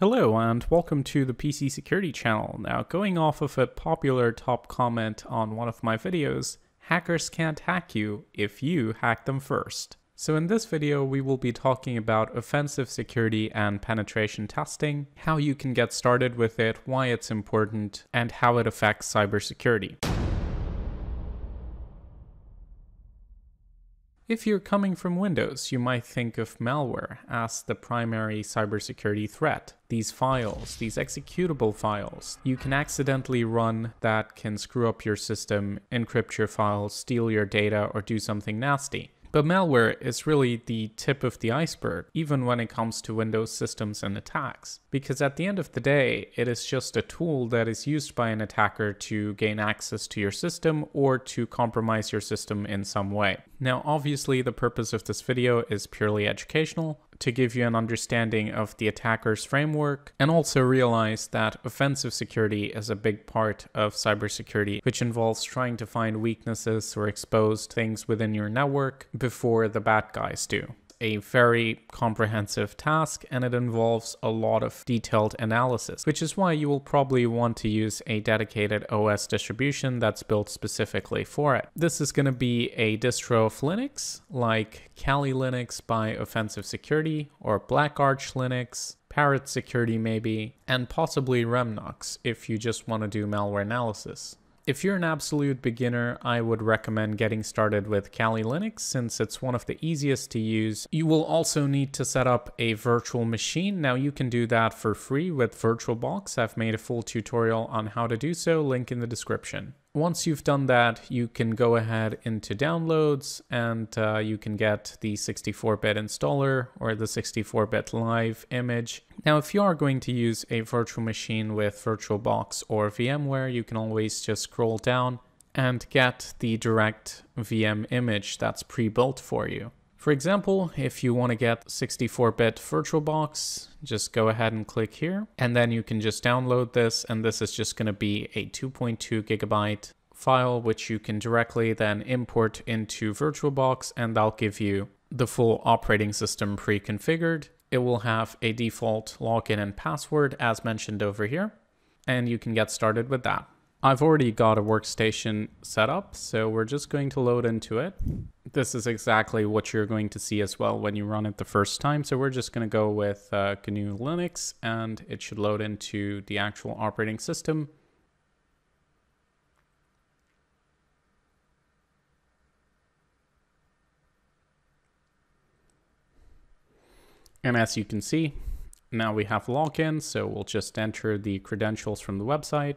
Hello and welcome to the PC Security channel. Now, going off of a popular top comment on one of my videos, hackers can't hack you if you hack them first. So in this video, we will be talking about offensive security and penetration testing, how you can get started with it, why it's important, and how it affects cybersecurity. If you're coming from Windows, you might think of malware as the primary cybersecurity threat. These files, these executable files, you can accidentally run that can screw up your system, encrypt your files, steal your data, or do something nasty. But malware is really the tip of the iceberg, even when it comes to Windows systems and attacks. Because at the end of the day, it is just a tool that is used by an attacker to gain access to your system or to compromise your system in some way. Now, obviously, the purpose of this video is purely educational to give you an understanding of the attacker's framework and also realize that offensive security is a big part of cybersecurity, which involves trying to find weaknesses or expose things within your network before the bad guys do a very comprehensive task and it involves a lot of detailed analysis, which is why you will probably want to use a dedicated OS distribution that's built specifically for it. This is going to be a distro of Linux like Kali Linux by Offensive Security or BlackArch Linux Parrot Security maybe, and possibly Remnux if you just want to do malware analysis. If you're an absolute beginner, I would recommend getting started with Kali Linux since it's one of the easiest to use. You will also need to set up a virtual machine. Now you can do that for free with VirtualBox. I've made a full tutorial on how to do so, link in the description. Once you've done that, you can go ahead into downloads and uh, you can get the 64-bit installer or the 64-bit live image. Now, if you are going to use a virtual machine with VirtualBox or VMware, you can always just scroll down and get the direct VM image that's pre-built for you. For example, if you want to get 64-bit VirtualBox, just go ahead and click here, and then you can just download this, and this is just going to be a 2.2 gigabyte file, which you can directly then import into VirtualBox, and that'll give you the full operating system pre-configured. It will have a default login and password as mentioned over here, and you can get started with that. I've already got a workstation set up, so we're just going to load into it. This is exactly what you're going to see as well when you run it the first time. So we're just going to go with uh, GNU Linux, and it should load into the actual operating system. And as you can see, now we have login, so we'll just enter the credentials from the website.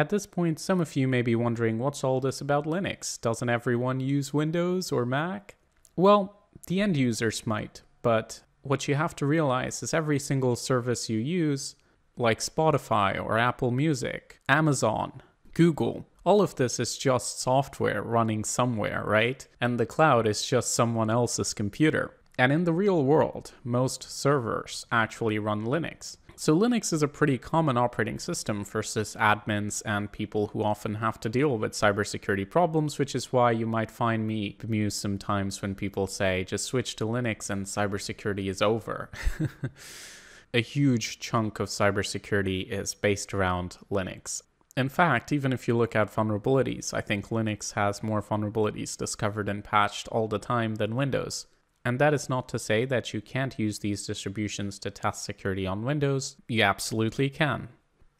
At this point, some of you may be wondering what's all this about Linux? Doesn't everyone use Windows or Mac? Well, the end users might, but what you have to realize is every single service you use, like Spotify or Apple Music, Amazon, Google, all of this is just software running somewhere, right? And the cloud is just someone else's computer. And in the real world, most servers actually run Linux. So Linux is a pretty common operating system for sysadmins and people who often have to deal with cybersecurity problems, which is why you might find me bemused sometimes when people say, just switch to Linux and cybersecurity is over. a huge chunk of cybersecurity is based around Linux. In fact, even if you look at vulnerabilities, I think Linux has more vulnerabilities discovered and patched all the time than Windows. And that is not to say that you can't use these distributions to test security on Windows. You absolutely can.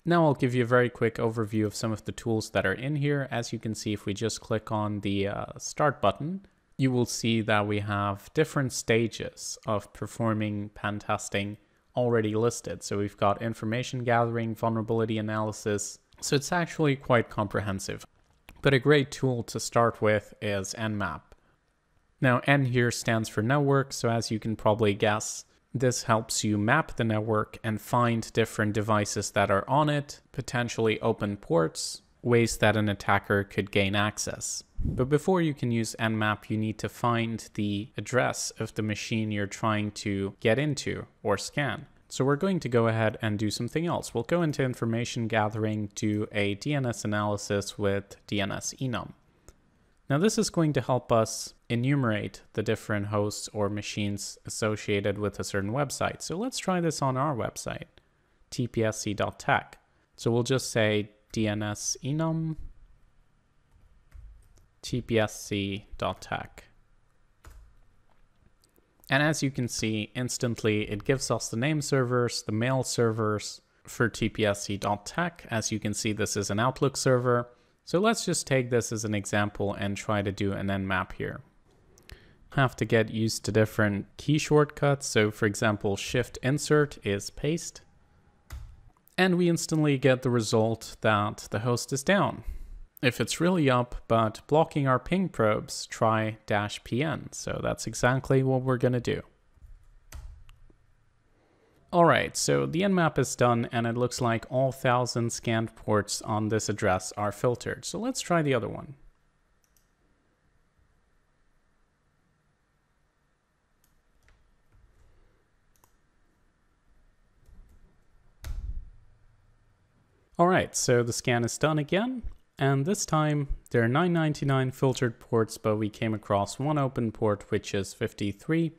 Now I'll give you a very quick overview of some of the tools that are in here. As you can see, if we just click on the uh, Start button, you will see that we have different stages of performing pen testing already listed. So we've got information gathering, vulnerability analysis. So it's actually quite comprehensive. But a great tool to start with is Nmap. Now N here stands for network, so as you can probably guess, this helps you map the network and find different devices that are on it, potentially open ports, ways that an attacker could gain access. But before you can use Nmap, you need to find the address of the machine you're trying to get into or scan. So we're going to go ahead and do something else. We'll go into information gathering, do a DNS analysis with DNS enum. Now this is going to help us enumerate the different hosts or machines associated with a certain website. So let's try this on our website, tpsc.tech. So we'll just say DNS enum tpsc.tech. And as you can see, instantly it gives us the name servers, the mail servers for tpsc.tech. As you can see, this is an Outlook server. So let's just take this as an example and try to do an nmap here. Have to get used to different key shortcuts. So for example, shift insert is paste. And we instantly get the result that the host is down. If it's really up, but blocking our ping probes, try dash pn. So that's exactly what we're gonna do. Alright, so the nmap is done and it looks like all 1000 scanned ports on this address are filtered. So let's try the other one. Alright, so the scan is done again and this time there are 999 filtered ports, but we came across one open port, which is 53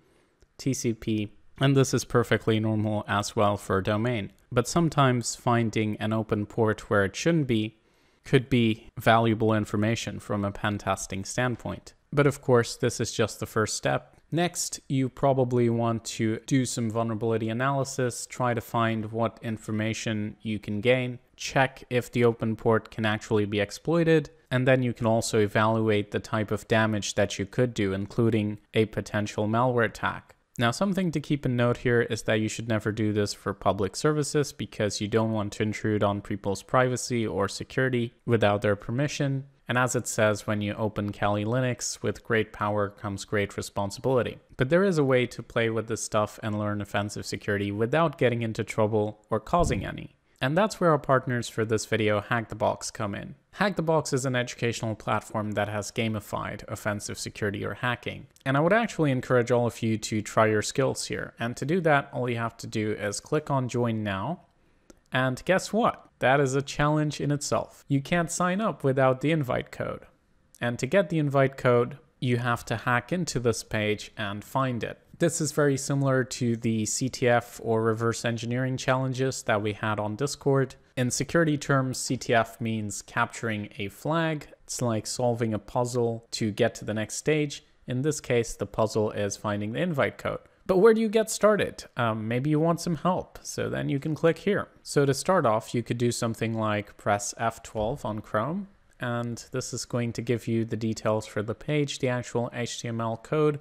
TCP. And this is perfectly normal as well for a domain. But sometimes finding an open port where it shouldn't be could be valuable information from a pen testing standpoint. But of course, this is just the first step. Next, you probably want to do some vulnerability analysis, try to find what information you can gain, check if the open port can actually be exploited, and then you can also evaluate the type of damage that you could do, including a potential malware attack. Now, something to keep in note here is that you should never do this for public services because you don't want to intrude on people's privacy or security without their permission. And as it says when you open Kali Linux, with great power comes great responsibility. But there is a way to play with this stuff and learn offensive security without getting into trouble or causing any. And that's where our partners for this video, Hack the Box, come in. Hack the Box is an educational platform that has gamified offensive security or hacking. And I would actually encourage all of you to try your skills here. And to do that, all you have to do is click on Join Now. And guess what? That is a challenge in itself. You can't sign up without the invite code. And to get the invite code, you have to hack into this page and find it. This is very similar to the CTF or reverse engineering challenges that we had on Discord. In security terms, CTF means capturing a flag. It's like solving a puzzle to get to the next stage. In this case, the puzzle is finding the invite code. But where do you get started? Um, maybe you want some help, so then you can click here. So to start off, you could do something like press F12 on Chrome, and this is going to give you the details for the page, the actual HTML code.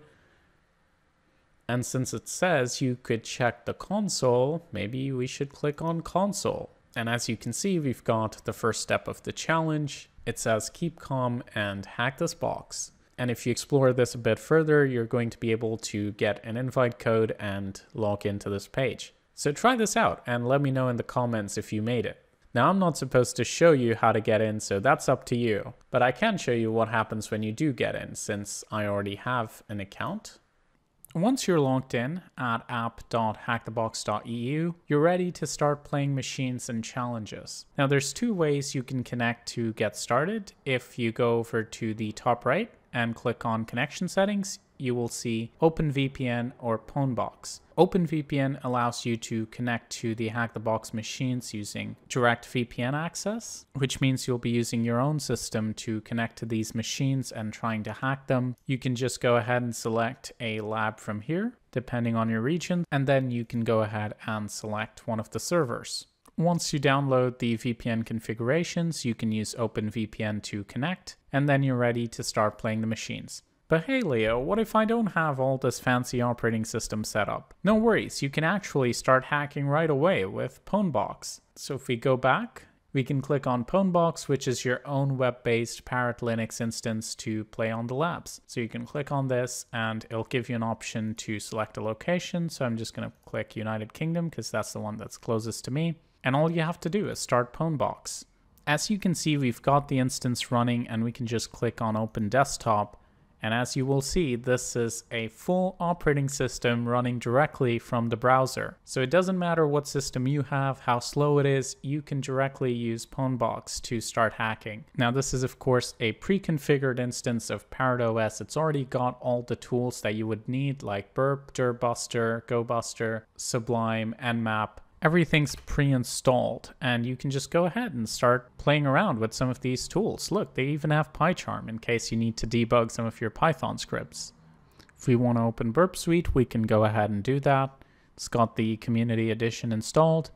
And since it says you could check the console, maybe we should click on console. And as you can see, we've got the first step of the challenge. It says keep calm and hack this box. And if you explore this a bit further, you're going to be able to get an invite code and log into this page. So try this out and let me know in the comments if you made it. Now I'm not supposed to show you how to get in, so that's up to you. But I can show you what happens when you do get in, since I already have an account. Once you're logged in at app.hackthebox.eu, you're ready to start playing machines and challenges. Now there's two ways you can connect to get started. If you go over to the top right and click on connection settings, you will see OpenVPN or Pwnbox. OpenVPN allows you to connect to the Hack the Box machines using direct VPN access, which means you'll be using your own system to connect to these machines and trying to hack them. You can just go ahead and select a lab from here, depending on your region, and then you can go ahead and select one of the servers. Once you download the VPN configurations, you can use OpenVPN to connect, and then you're ready to start playing the machines. But hey Leo, what if I don't have all this fancy operating system set up? No worries, you can actually start hacking right away with Pwnbox. So if we go back, we can click on Pwnbox, which is your own web-based Parrot Linux instance to play on the labs. So you can click on this and it'll give you an option to select a location. So I'm just gonna click United Kingdom because that's the one that's closest to me and all you have to do is start Pwnbox. As you can see, we've got the instance running and we can just click on open desktop And as you will see, this is a full operating system running directly from the browser. So it doesn't matter what system you have, how slow it is, you can directly use Pwnbox to start hacking. Now this is of course a pre-configured instance of ParrotOS. It's already got all the tools that you would need like Burp, Dirbuster, GoBuster, Sublime, Nmap, everything's pre-installed and you can just go ahead and start playing around with some of these tools. Look, they even have PyCharm in case you need to debug some of your Python scripts. If we want to open Burp Suite, we can go ahead and do that. It's got the community edition installed.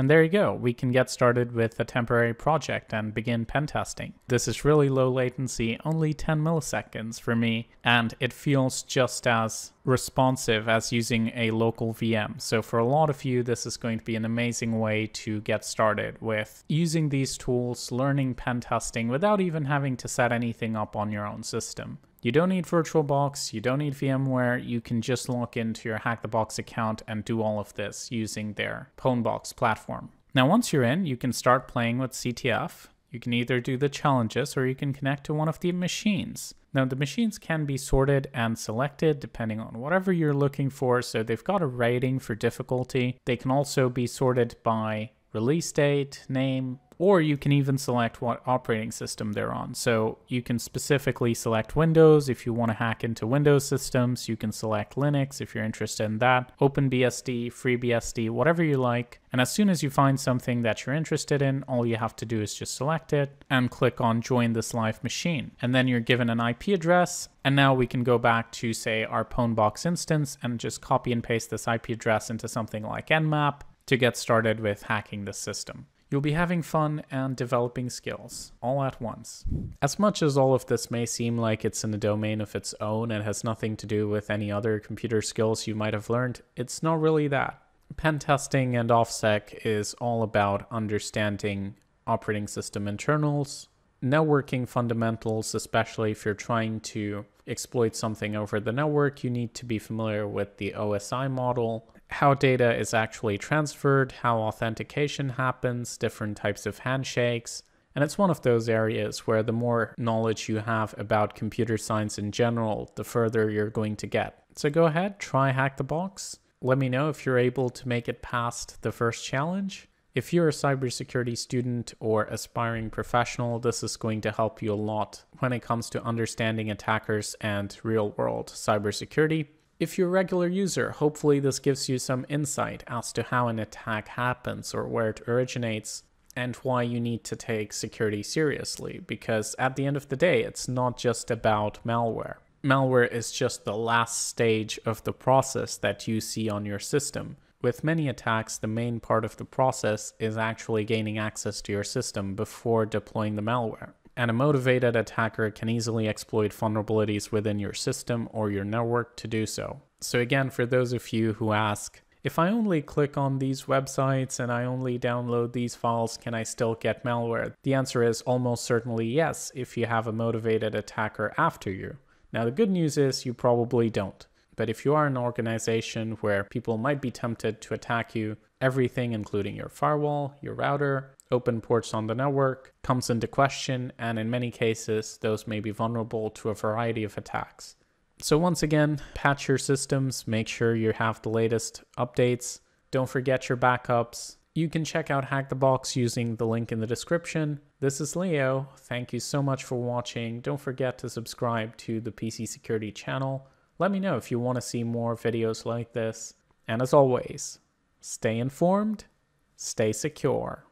And there you go, we can get started with a temporary project and begin pen testing. This is really low latency, only 10 milliseconds for me, and it feels just as responsive as using a local VM. So for a lot of you, this is going to be an amazing way to get started with using these tools, learning pen testing without even having to set anything up on your own system. You don't need VirtualBox, you don't need VMware, you can just log into your Hack the Box account and do all of this using their Pwnbox platform. Now once you're in, you can start playing with CTF. You can either do the challenges or you can connect to one of the machines. Now the machines can be sorted and selected depending on whatever you're looking for, so they've got a rating for difficulty. They can also be sorted by release date, name, or you can even select what operating system they're on. So you can specifically select Windows if you want to hack into Windows systems. You can select Linux if you're interested in that, OpenBSD, FreeBSD, whatever you like. And as soon as you find something that you're interested in, all you have to do is just select it and click on join this live machine. And then you're given an IP address. And now we can go back to say our Pwnbox instance and just copy and paste this IP address into something like Nmap to get started with hacking the system. You'll be having fun and developing skills all at once. As much as all of this may seem like it's in a domain of its own and has nothing to do with any other computer skills you might have learned, it's not really that. Pen testing and OffSec is all about understanding operating system internals, networking fundamentals, especially if you're trying to exploit something over the network, you need to be familiar with the OSI model how data is actually transferred, how authentication happens, different types of handshakes. And it's one of those areas where the more knowledge you have about computer science in general, the further you're going to get. So go ahead, try Hack the Box. Let me know if you're able to make it past the first challenge. If you're a cybersecurity student or aspiring professional, this is going to help you a lot when it comes to understanding attackers and real world cybersecurity. If you're a regular user, hopefully this gives you some insight as to how an attack happens or where it originates and why you need to take security seriously, because at the end of the day, it's not just about malware. Malware is just the last stage of the process that you see on your system. With many attacks, the main part of the process is actually gaining access to your system before deploying the malware and a motivated attacker can easily exploit vulnerabilities within your system or your network to do so. So again, for those of you who ask, if I only click on these websites and I only download these files, can I still get malware? The answer is almost certainly yes, if you have a motivated attacker after you. Now the good news is you probably don't. But if you are an organization where people might be tempted to attack you, everything including your firewall, your router, open ports on the network comes into question, and in many cases, those may be vulnerable to a variety of attacks. So once again, patch your systems, make sure you have the latest updates. Don't forget your backups. You can check out Hack the Box using the link in the description. This is Leo. Thank you so much for watching. Don't forget to subscribe to the PC Security channel. Let me know if you want to see more videos like this. And as always, stay informed, stay secure.